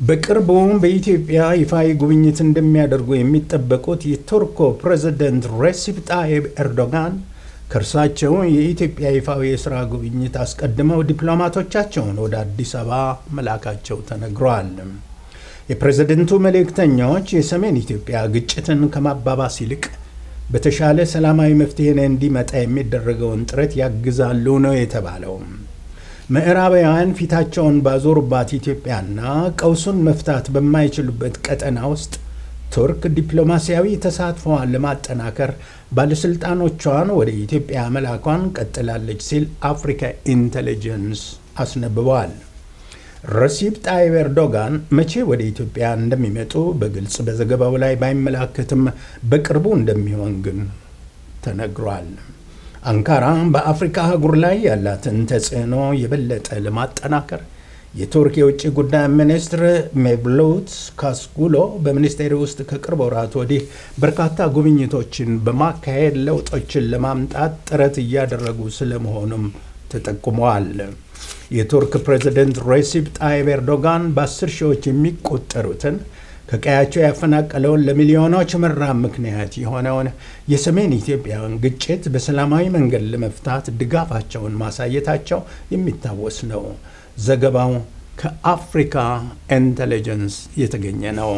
በቅርቡ በኢትዮጵያ ይፋዊ ጉብኝት እንደሚያደርጉ የሚጠበቁት የቱርኩ ፕሬዝደንት ሬሲፕ ጣይብ ኤርዶጋን ከእርሳቸው የኢትዮጵያ ይፋዊ የሥራ ጉብኝት አስቀድመው ዲፕሎማቶቻቸውን ወደ አዲስ አበባ መላካቸው ተነግሯል። የፕሬዝደንቱ መልእክተኞች የሰሜን ኢትዮጵያ ግጭትን ከማባባስ ይልቅ በተሻለ ሰላማዊ መፍትሄ እንዲመጣ የሚደረገውን ጥረት ያግዛሉ ነው የተባለው። ምዕራባውያን ፊታቸውን ባዞሩባት ኢትዮጵያና ቀውሱን መፍታት በማይችሉበት ቀጠና ውስጥ ቱርክ ዲፕሎማሲያዊ ተሳትፎዋን ለማጠናከር ባለሥልጣኖቿን ወደ ኢትዮጵያ መላኳን ቀጥላለች ሲል አፍሪካ ኢንቴሊጀንስ አስነብበዋል። ረሲፕ ጣይብ ኤርዶጋን መቼ ወደ ኢትዮጵያ እንደሚመጡ በግልጽ በዘገባው ላይ ባይመላከትም በቅርቡ እንደሚሆን ግን ተነግሯል። አንካራ በአፍሪካ አህጉር ላይ ያላትን ተጽዕኖ የበለጠ ለማጠናከር የቱርክ የውጭ ጉዳይ ሚኒስትር ሜቭሉት ካቩሶግሉ በሚኒስቴር ውስጥ ከቅርብ ወራት ወዲህ በርካታ ጉብኝቶችን በማካሄድ ለውጦችን ለማምጣት ጥረት እያደረጉ ስለመሆኑም ተጠቁመዋል። የቱርክ ፕሬዝደንት ሬሲፕ ጣይብ ኤርዶጋን በአስር ሺዎች የሚቆጠሩትን ከቀያቸው ያፈናቀለውን ለሚሊዮኖች መራብ ምክንያት የሆነውን የሰሜን ኢትዮጵያን ግጭት በሰላማዊ መንገድ ለመፍታት ድጋፋቸውን ማሳየታቸው የሚታወስ ነው። ዘገባው ከአፍሪካ ኢንቴሊጀንስ የተገኘ ነው።